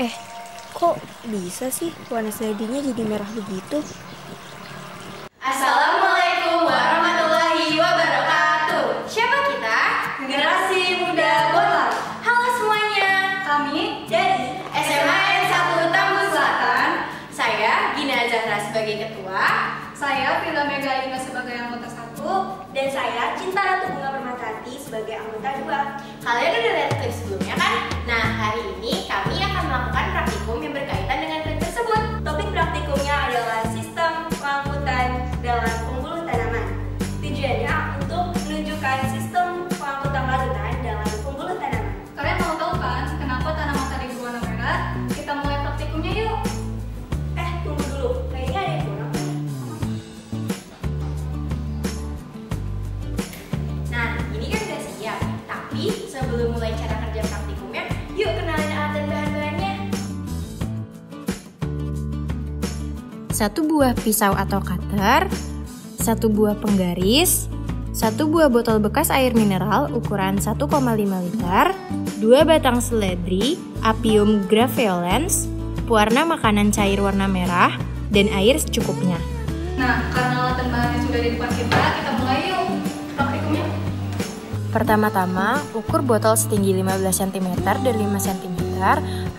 Eh, kok bisa sih warna slidingnya jadi merah begitu? Assalamualaikum warahmatullahi wabarakatuh. Siapa kita? Generasi Muda Bolang. Halo semuanya, kami dari SMAN 1 Tambun Selatan. Saya Gina Zahra sebagai ketua. Saya Vila Mega Ina sebagai anggota satu. Dan saya Cinta Ratu Bunga Permata sebagai anggota dua. Kalian udah lihat klip sebelumnya kan? Nah, hari ini kami satu buah pisau atau cutter, satu buah penggaris, satu buah botol bekas air mineral ukuran 1,5 liter, dua batang seledri, apium graveolens, pewarna makanan cair warna merah, dan air secukupnya. Nah, karena alat dan bahannya sudah di depan kita, kita mulai yuk praktikumnya Pertama-tama, ukur botol setinggi 15 cm dan 5 cm,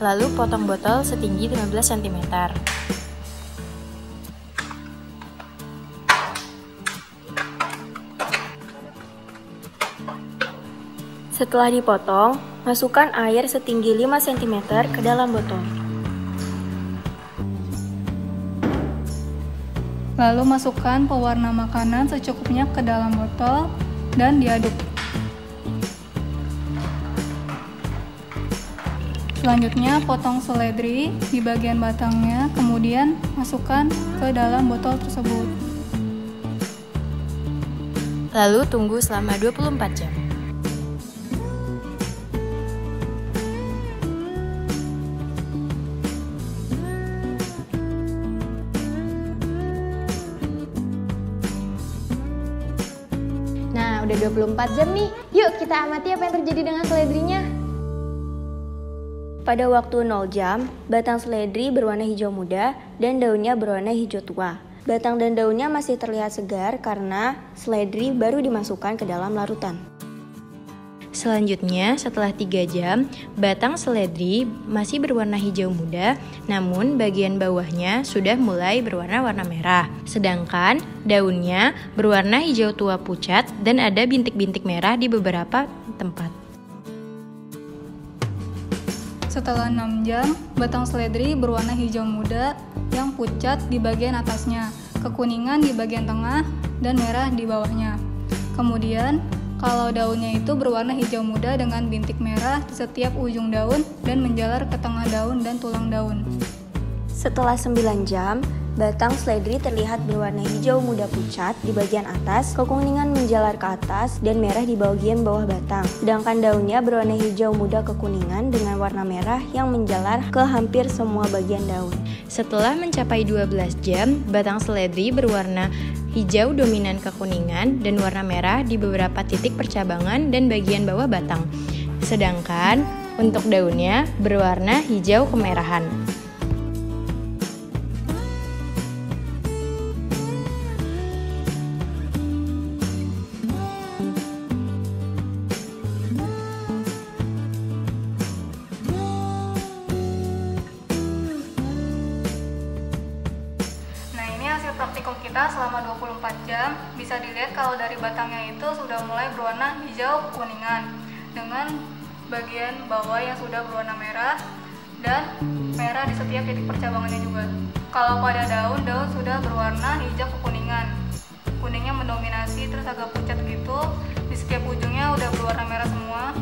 lalu potong botol setinggi 15 cm. Setelah dipotong, masukkan air setinggi 5 cm ke dalam botol. Lalu masukkan pewarna makanan secukupnya ke dalam botol dan diaduk. Selanjutnya potong seledri di bagian batangnya, kemudian masukkan ke dalam botol tersebut. Lalu tunggu selama 24 jam. Udah 24 jam nih. Yuk kita amati apa yang terjadi dengan seledrinya. Pada waktu 0 jam, batang seledri berwarna hijau muda dan daunnya berwarna hijau tua. Batang dan daunnya masih terlihat segar karena seledri baru dimasukkan ke dalam larutan. Selanjutnya, setelah 3 jam, batang seledri masih berwarna hijau muda, namun bagian bawahnya sudah mulai berwarna-warna merah. Sedangkan daunnya berwarna hijau tua pucat dan ada bintik-bintik merah di beberapa tempat. Setelah 6 jam, batang seledri berwarna hijau muda yang pucat di bagian atasnya, kekuningan di bagian tengah, dan merah di bawahnya. Kemudian, kalau daunnya itu berwarna hijau muda dengan bintik merah di setiap ujung daun dan menjalar ke tengah daun dan tulang daun. Setelah 9 jam, batang seledri terlihat berwarna hijau muda pucat di bagian atas, kekuningan menjalar ke atas, dan merah di bagian bawah batang. Sedangkan daunnya berwarna hijau muda kekuningan dengan warna merah yang menjalar ke hampir semua bagian daun. Setelah mencapai 12 jam, batang seledri berwarna hijau dominan kekuningan dan warna merah di beberapa titik percabangan dan bagian bawah batang. Sedangkan untuk daunnya berwarna hijau kemerahan. Kita selama 24 jam. Bisa dilihat kalau dari batangnya itu sudah mulai berwarna hijau kuningan Dengan bagian bawah yang sudah berwarna merah Dan merah di setiap titik percabangannya juga. Kalau pada daun, daun sudah berwarna hijau kekuningan. Kuningnya mendominasi terus agak pucat gitu. Di setiap ujungnya udah berwarna merah semua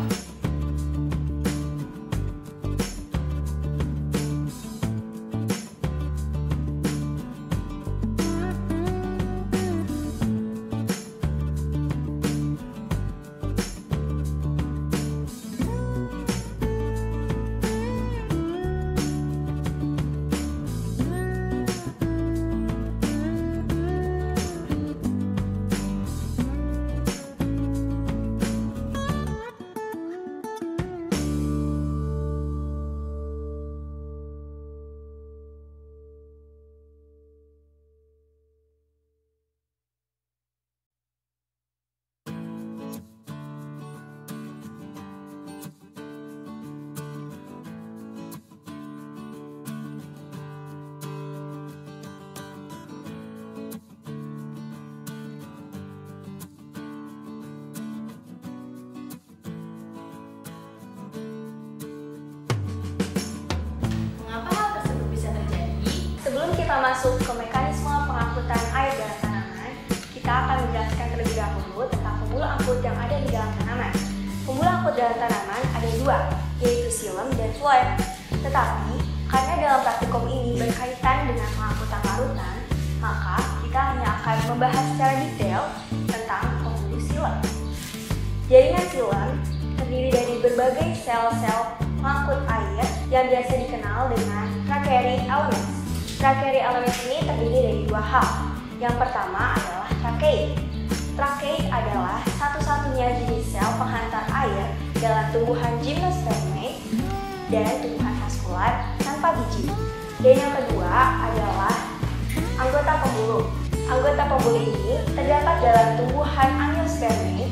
masuk ke mekanisme pengangkutan air dalam tanaman, kita akan menjelaskan terlebih dahulu tentang pembuluh angkut yang ada di dalam tanaman. Pembuluh angkut dalam tanaman ada dua, yaitu silem dan floem. Tetapi, karena dalam praktikum ini berkaitan dengan pengangkutan larutan, maka kita hanya akan membahas secara detail tentang pembuluh silem. Jaringan silem terdiri dari berbagai sel-sel pengangkut air yang biasa dikenal dengan tracheic elements. Tracheic elements ini terdiri dari dua hal. Yang pertama adalah tracheic. Tracheic adalah satu-satunya jenis sel penghantar air dalam tumbuhan gymnospermae dan tumbuhan vaskular tanpa biji. Dan yang kedua adalah anggota pembuluh. Anggota pembuluh ini terdapat dalam tumbuhan angiospermae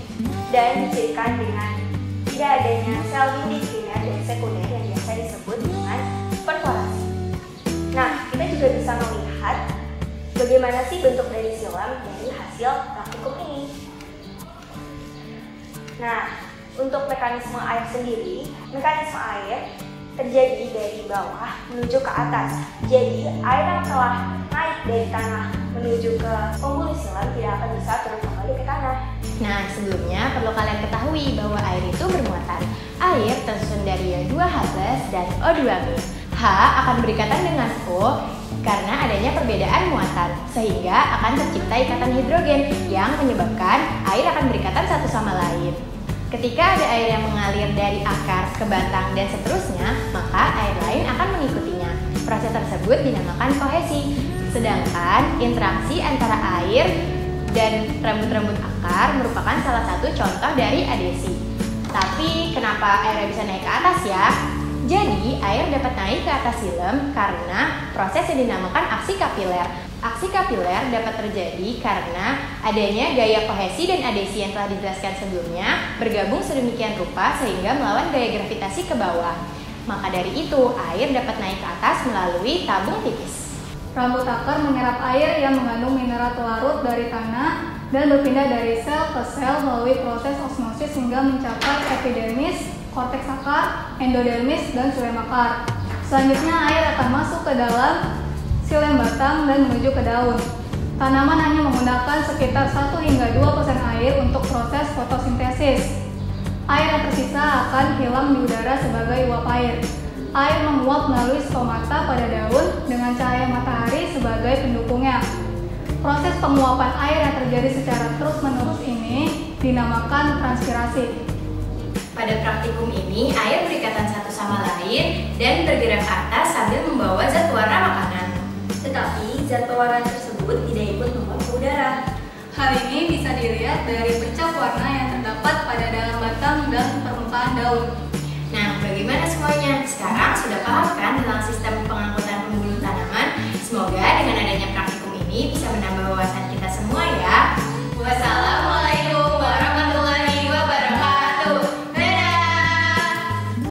dan dicirikan dengan tidak adanya sel dinding bagaimana sih bentuk dari silam dari hasil praktikum ini. Nah, untuk mekanisme air sendiri, mekanisme air terjadi dari bawah menuju ke atas. Jadi, air yang telah naik dari tanah menuju ke pembuluh silam tidak akan bisa turun kembali ke tanah. Nah, sebelumnya perlu kalian ketahui bahwa air itu bermuatan. Air tersusun dari H2H dan O2 H akan berikatan dengan O karena adanya perbedaan muatan, sehingga akan tercipta ikatan hidrogen yang menyebabkan air akan berikatan satu sama lain. Ketika ada air yang mengalir dari akar ke batang dan seterusnya, maka air lain akan mengikutinya. Proses tersebut dinamakan kohesi. Sedangkan interaksi antara air dan rambut-rambut akar merupakan salah satu contoh dari adesi. Tapi kenapa airnya bisa naik ke atas ya? Jadi, air dapat naik ke atas silem karena proses yang dinamakan aksi kapiler. Aksi kapiler dapat terjadi karena adanya gaya kohesi dan adesi yang telah dijelaskan sebelumnya bergabung sedemikian rupa sehingga melawan gaya gravitasi ke bawah. Maka dari itu, air dapat naik ke atas melalui tabung tipis. Rambut akar menyerap air yang mengandung mineral pelarut dari tanah dan berpindah dari sel ke sel melalui proses osmosis hingga mencapai epidermis, korteks akar, endodermis, dan sulem akar. Selanjutnya air akan masuk ke dalam silem batang dan menuju ke daun. Tanaman hanya menggunakan sekitar 1 hingga 2% air untuk proses fotosintesis. Air yang tersisa akan hilang di udara sebagai uap air. Air menguap melalui stomata pada daun dengan cahaya matahari sebagai pendukungnya. Proses penguapan air yang terjadi secara terus-menerus ini dinamakan transpirasi. Pada praktikum ini, air berikatan satu sama lain dan bergerak ke atas sambil membawa zat warna makanan. Tetapi zat pewarna tersebut tidak ikut ke udara. Hal ini bisa dilihat dari bercak warna yang terdapat pada dalam batang dan permukaan daun. Nah, bagaimana semuanya? Sekarang sudah paham kan tentang sistem ini bisa menambah wawasan kita semua ya.